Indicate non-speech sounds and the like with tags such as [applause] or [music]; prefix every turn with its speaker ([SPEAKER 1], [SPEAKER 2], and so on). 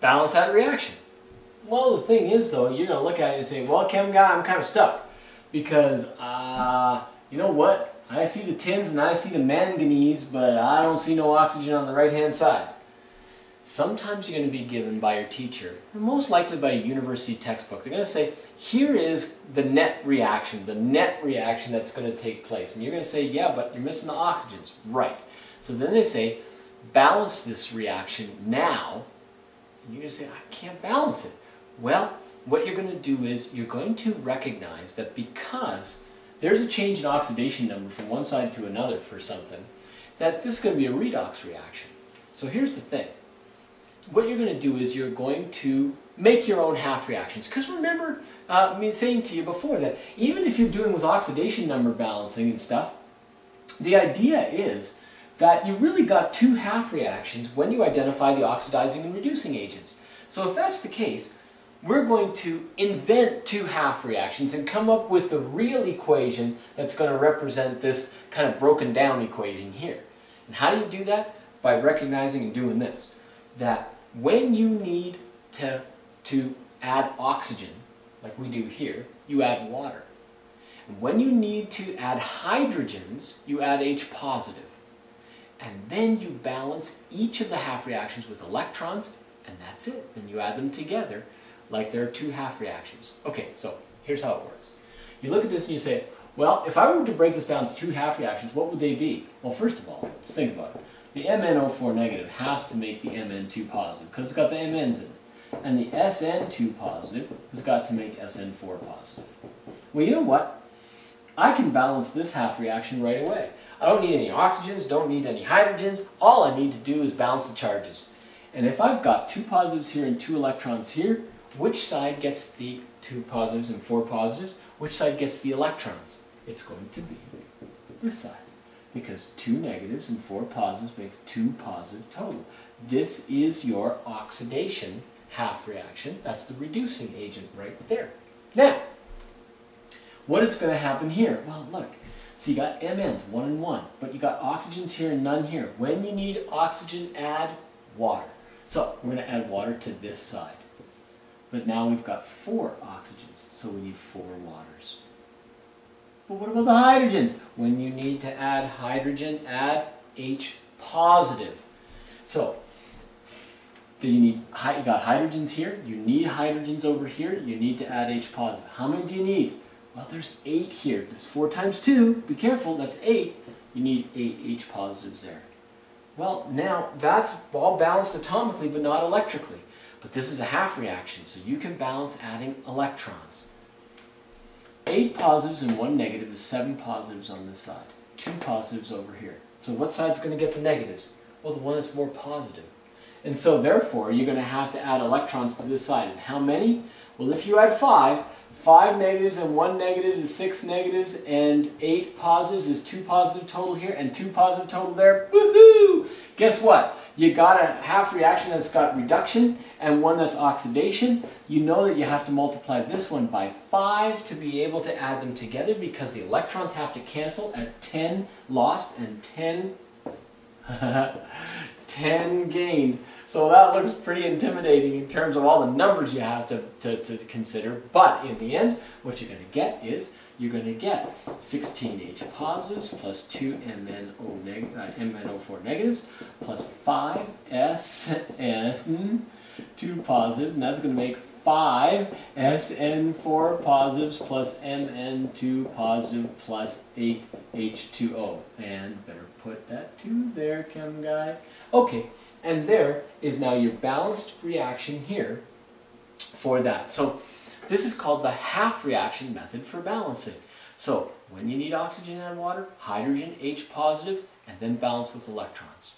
[SPEAKER 1] balance that reaction. Well, the thing is, though, you're going to look at it and say, well, chem guy, I'm kind of stuck. Because, uh, you know what? I see the tins and I see the manganese, but I don't see no oxygen on the right-hand side. Sometimes you're going to be given by your teacher, most likely by a university textbook. They're going to say, here is the net reaction, the net reaction that's going to take place. And you're going to say, yeah, but you're missing the oxygens. Right. So then they say, balance this reaction now. And going to say, I can't balance it. Well, what you're going to do is you're going to recognize that because there's a change in oxidation number from one side to another for something, that this is going to be a redox reaction. So here's the thing what you're going to do is you're going to make your own half reactions. Because remember uh, me saying to you before that even if you're doing with oxidation number balancing and stuff, the idea is that you really got two half reactions when you identify the oxidizing and reducing agents. So if that's the case, we're going to invent two half reactions and come up with the real equation that's going to represent this kind of broken down equation here. And how do you do that? By recognizing and doing this. That when you need to, to add oxygen, like we do here, you add water. And when you need to add hydrogens, you add H positive. And then you balance each of the half reactions with electrons, and that's it. Then you add them together like there are two half reactions. Okay, so here's how it works. You look at this and you say, well, if I were to break this down to two half reactions, what would they be? Well, first of all, let's think about it the MnO4 negative has to make the Mn2 positive because it's got the Mn's in it. And the SN2 positive has got to make SN4 positive. Well, you know what? I can balance this half reaction right away. I don't need any oxygens, don't need any hydrogens. All I need to do is balance the charges. And if I've got two positives here and two electrons here, which side gets the two positives and four positives? Which side gets the electrons? It's going to be this side because two negatives and four positives makes two positive total. This is your oxidation half reaction. That's the reducing agent right there. Now, what is going to happen here? Well, look. So you got MNs, one and one, but you got oxygens here and none here. When you need oxygen, add water. So we're going to add water to this side. But now we've got four oxygens, so we need four waters. But what about the hydrogens? When you need to add hydrogen, add H positive. So, you need you got hydrogens here, you need hydrogens over here, you need to add H positive. How many do you need? Well, there's eight here. There's four times two. Be careful, that's eight. You need eight H positives there. Well, now that's all balanced atomically, but not electrically. But this is a half reaction, so you can balance adding electrons. Eight positives and one negative is seven positives on this side. Two positives over here. So what side's going to get the negatives? Well, the one that's more positive. And so therefore, you're going to have to add electrons to this side. And how many? Well, if you add five, five negatives and one negative is six negatives, and eight positives is two positive total here, and two positive total there. Woohoo! Guess what? you got a half reaction that's got reduction and one that's oxidation, you know that you have to multiply this one by 5 to be able to add them together because the electrons have to cancel at 10 lost and 10, [laughs] 10 gained. So that looks pretty intimidating in terms of all the numbers you have to, to, to consider. But in the end, what you're going to get is you're going to get 16H positives plus 2 MnO neg uh, MnO4 negatives plus 5 SN 2 positives, and that's going to make 5 SN4 positives plus Mn2 positive plus 8 H2O. And better put that 2 there, chem guy. Okay, and there is now your balanced reaction here for that. So this is called the half reaction method for balancing. So when you need oxygen and water, hydrogen, H positive, and then balance with electrons.